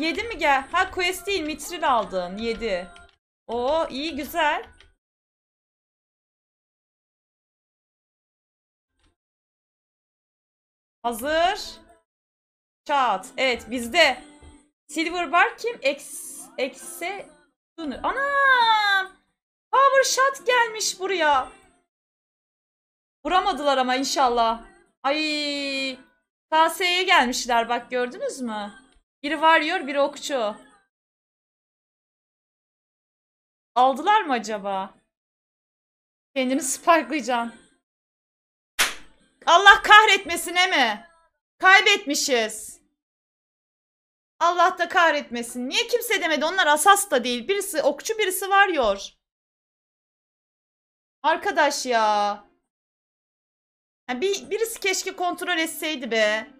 7 mi gel? Ha quest değil mitril aldın. 7. Oo iyi güzel. Hazır. Çat. Evet bizde. Silver bar kim? Eks, ekse. Anam. Power shot gelmiş buraya. Vuramadılar ama inşallah. Ay. KS'ye gelmişler bak gördünüz mü? Biri warrior, biri okçu. Aldılar mı acaba? Kendini sparklayacaksın. Allah kahretmesin mi? Kaybetmişiz. Allah da kahretmesin. Niye kimse demedi? Onlar asas da değil. Birisi okçu, birisi warrior. Arkadaş ya. ya bir, birisi keşke kontrol etseydi be.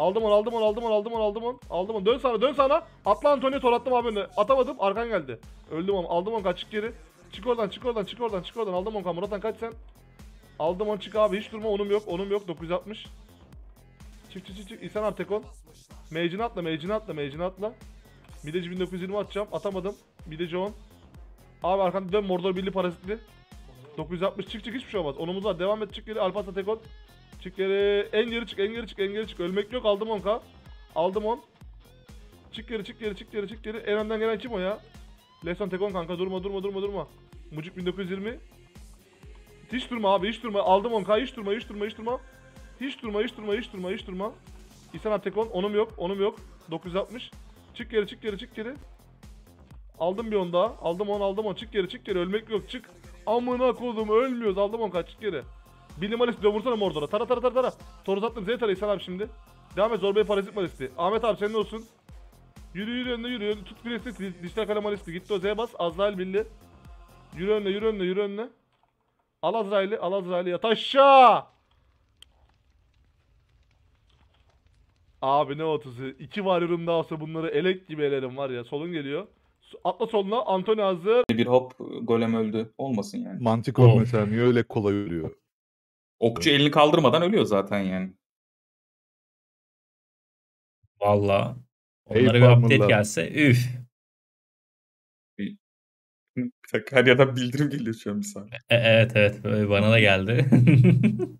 Aldım onu aldım onu aldım onu aldım onu aldım onu. Aldım onu. Dön sana dön sana. Atla Antonio tor attım abi önüne. Atamadım arkan geldi. Öldüm onu. Aldım onu kaç çık geri. Çık oradan çık oradan çık oradan çık oradan. Aldım onu Murat'tan kaç sen. Aldım onu çık abi hiç durma onum yok onum yok 960. Çık çık çık çık İhsan abi tek on. Atla mage'ini atla mage'ini atla. Mideci 1920 atacağım atamadım. Mideci 10. Abi arkanda dön Mordor birli parazitli. 960 çık çık hiçbir şey olmaz. Onumuz var devam et çık geri Alpasla tek on. Çık geri en geri çık en geri çık en geri çık. Ölmek yok aldım 10k. Aldım 10. Çık geri çık geri çık geri çık geri. En önden gelen kim o ya? Leson tek on kanka durma durma durma durma. Mucuk 1920. Hiç durma abi hiç durma. Aldım 10k hiç durma hiç durma hiç durma. Hiç durma hiç durma hiç durma hiç durma. İhsan abi tek on. Onum yok onum yok. 960. Çık geri çık geri çık geri. Aldım bir on daha. Aldım 10 aldım 10. Çık geri çık geri. Ölmek yok çık. Amına kodum ölmüyoruz. Aldım 10 kaç çık geri. Malice diyor vursana Mordor'a. Tara tara tara tara. Toruz attım Z tara İhsan abi şimdi. Devam et Zorbay parazit Malice'ti. Ahmet abi senin olsun. Yürü yürü önüne yürü. yürü. Tut Priest'i. Dijital kale Malice'ti. Gitti o Z bas. Azrail Billy. Yürü önüne yürü önüne yürü önüne. Al Azrail'i al Azrail'i yat aşağı. Abi ne 30'u? İki var yorum daha olsa bunları elek gibi elerim var ya. Solun geliyor. Atla soluna. Antonio hazır. Bir hop golem öldü. Olmasın yani. Mantık o mesela niye öyle kolay ölüyor? Okçu elini kaldırmadan ölüyor zaten yani. Valla. Ey Onlara bir update farmerlar. gelse üf. Bir dakika her yerden bildirim geliyor şu an bir saniye. E- evet evet böyle bana da geldi.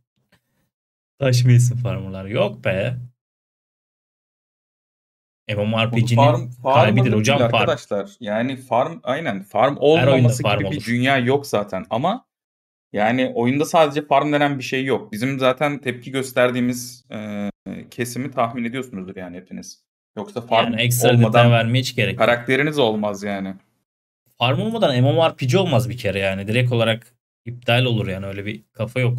Taşmayasın farmlar. Yok be. MMORPG'nin farm, farm kalbidir hocam farm. arkadaşlar. Yani farm aynen farm olmaması farm gibi bir olur. dünya yok zaten ama yani oyunda sadece farm denen bir şey yok. Bizim zaten tepki gösterdiğimiz e, kesimi tahmin ediyorsunuzdur yani hepiniz. Yoksa farm Yani ekstra olmadan vermeye hiç gerek yok. karakteriniz olmaz yani. Farm olmadan MMORPG olmaz bir kere yani. Direkt olarak iptal olur yani öyle bir kafa yok.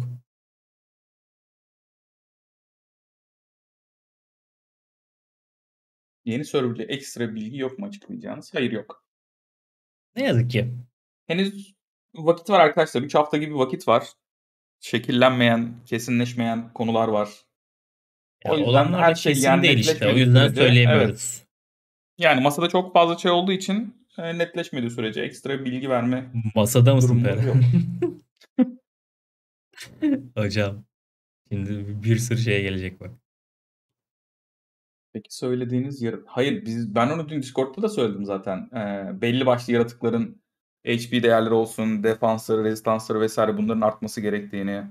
Yeni server'da ekstra bilgi yok mu açıklayacağınız? Hayır yok. Ne yazık ki. Henüz vakit var arkadaşlar. 3 hafta gibi vakit var. Şekillenmeyen, kesinleşmeyen konular var. Ya O yüzden olanlar her şey kesin değil işte. O yüzden sürece- söyleyemiyoruz. Yani masada çok fazla şey olduğu için e, netleşmediği sürece ekstra bilgi verme Masada mısın Pera? Hocam. Şimdi bir sürü şeye gelecek bak. Peki söylediğiniz yer... Hayır biz ben onu dün Discord'da da söyledim zaten. Ee, belli başlı yaratıkların HP değerleri olsun, defansları, rezistansları vesaire bunların artması gerektiğini.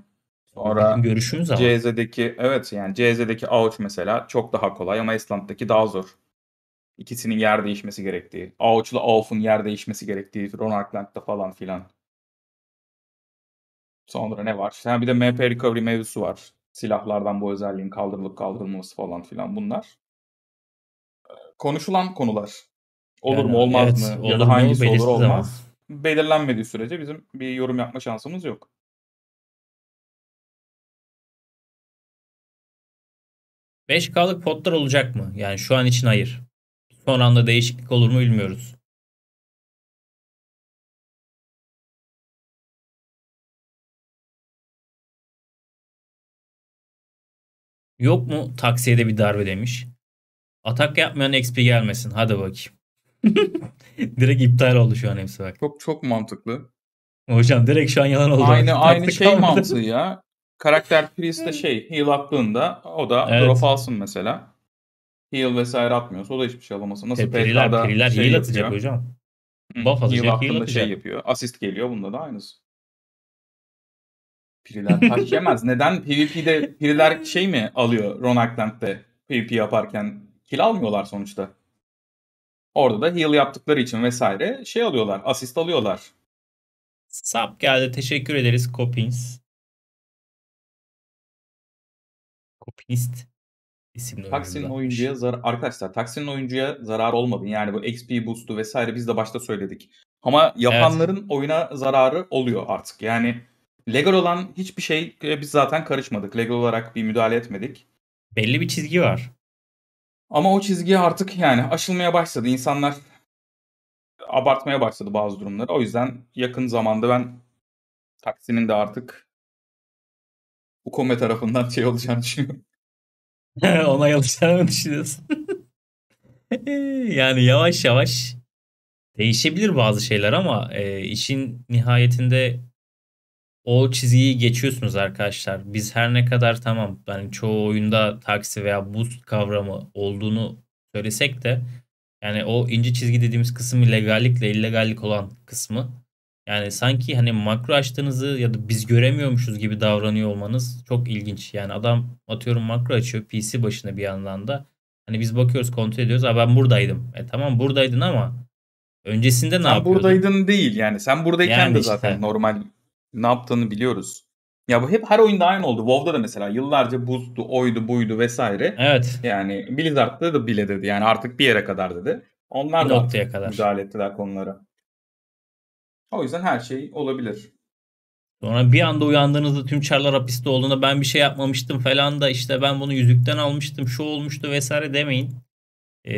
Sonra Bizim görüşümüz ama. CZ'deki evet yani CZ'deki Ouch mesela çok daha kolay ama Esland'daki daha zor. İkisinin yer değişmesi gerektiği. Ouch'la Out'un yer değişmesi gerektiği. Ronarkland'da falan filan. Sonra ne var? Ha, bir de MP Recovery mevzusu var. Silahlardan bu özelliğin kaldırılıp kaldırılması falan filan bunlar. Konuşulan konular. Olur Yani mu olmaz evet, mı? Ya da hangisi olur belirsiz ama. Belirlenmediği sürece bizim bir yorum yapma şansımız yok. Beş klık potlar olacak mı? Yani şu an için hayır. Son anda değişiklik olur mu bilmiyoruz. Yok mu taksiyede bir darbe demiş. Atak yapmayan XP gelmesin. Hadi bakayım. direkt iptal oldu şu an hepsi bak. Çok çok mantıklı. Hocam direkt şu an yalan oldu. Aynı aynı şey kalmadı. mantığı ya. Karakter priest'e şey heal attığında o da Evet. drop alsın mesela. heal vesaire atmıyorsa o da hiçbir şey alamaz. Nasıl E, Periler, periler şey heal yapıyor. atacak hocam. Hı, Buff atacak, heal heal attığında şey atacak. yapıyor. Asist geliyor. Bunda da aynısı. Piriler taş yemez. Neden PvP'de piriler şey mi alıyor Ron Ackland'de PvP yaparken kill almıyorlar sonuçta. Orada da heal yaptıkları için vesaire şey alıyorlar. Asist alıyorlar. Sap geldi. Teşekkür ederiz. Copins. Copinist isimli oyuncular. oyuncuya zarar arkadaşlar Taksin'in oyuncuya zarar olmadı. Yani bu XP boost'u vesaire biz de başta söyledik. Ama yapanların oyuna zararı oluyor artık. Yani legal olan hiçbir şey e, biz zaten karışmadık. Legal olarak bir müdahale etmedik. Belli bir çizgi var. Ama o çizgi artık yani aşılmaya başladı. İnsanlar abartmaya başladı bazı durumları. O yüzden yakın zamanda ben Taksin'in de artık bu kome tarafından şey olacağını düşünüyorum. Ona alacağını düşünüyorsun? yani yavaş yavaş değişebilir bazı şeyler ama e, işin nihayetinde o çizgiyi geçiyorsunuz arkadaşlar. Biz her ne kadar tamam yani çoğu oyunda taksi veya boost kavramı olduğunu söylesek de yani o ince çizgi dediğimiz kısım legallikle illegallik olan kısmı yani sanki hani makro açtığınızı ya da biz göremiyormuşuz gibi davranıyor olmanız çok ilginç. Yani adam atıyorum makro açıyor PC başında bir yandan da. Hani biz bakıyoruz kontrol ediyoruz. Aa ben buradaydım. E tamam buradaydın ama öncesinde ne Sen yapıyordun? buradaydın değil yani. Sen buradayken Yani de işte. zaten normal ne yaptığını biliyoruz. Ya bu hep her oyunda aynı oldu. WoW'da da mesela yıllarca boost'tu, oydu, buydu vesaire. Evet. Yani Blizzard'da da bile dedi. Yani artık bir yere kadar dedi. Onlar Bir da noktaya kadar. müdahale ettiler konulara. O yüzden her şey olabilir. Sonra bir anda uyandığınızda tüm çarlar hapiste olduğunda ben bir şey yapmamıştım falan da işte ben bunu yüzükten almıştım şu olmuştu vesaire demeyin. Ee,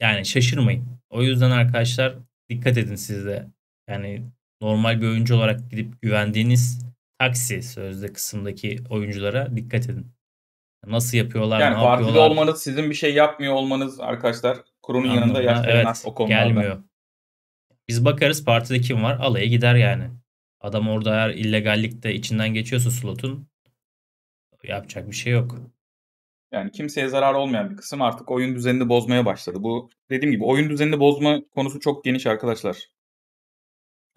yani şaşırmayın. O yüzden arkadaşlar dikkat edin siz de. Yani normal bir oyuncu olarak gidip güvendiğiniz taksi sözde kısımdaki oyunculara dikkat edin. Nasıl yapıyorlar, Yani ne yapıyorlar? olmanız, sizin bir şey yapmıyor olmanız arkadaşlar kurunun yanında anlamına, yaş evet, o konularda. gelmiyor. Biz bakarız partide kim var alaya gider yani. Adam orada eğer illegallikte içinden geçiyorsa slotun yapacak bir şey yok. Yani kimseye zarar olmayan bir kısım artık oyun düzenini bozmaya başladı. Bu dediğim gibi oyun düzenini bozma konusu çok geniş arkadaşlar.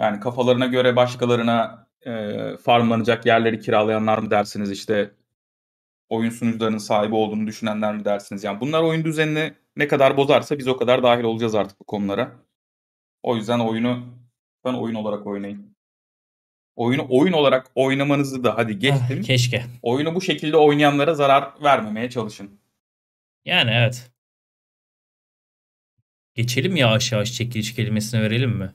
Yani kafalarına göre başkalarına e, farmlanacak yerleri kiralayanlar mı dersiniz işte oyun sunucularının sahibi olduğunu düşünenler mi dersiniz? Yani bunlar oyun düzenini ne kadar bozarsa biz o kadar dahil olacağız artık bu konulara. O yüzden oyunu ben oyun olarak oynayın. Oyunu oyun olarak oynamanızı da hadi geçtim. Ah, keşke. Oyunu bu şekilde oynayanlara zarar vermemeye çalışın. Yani evet. Geçelim yavaş yavaş çekiliş kelimesini verelim mi?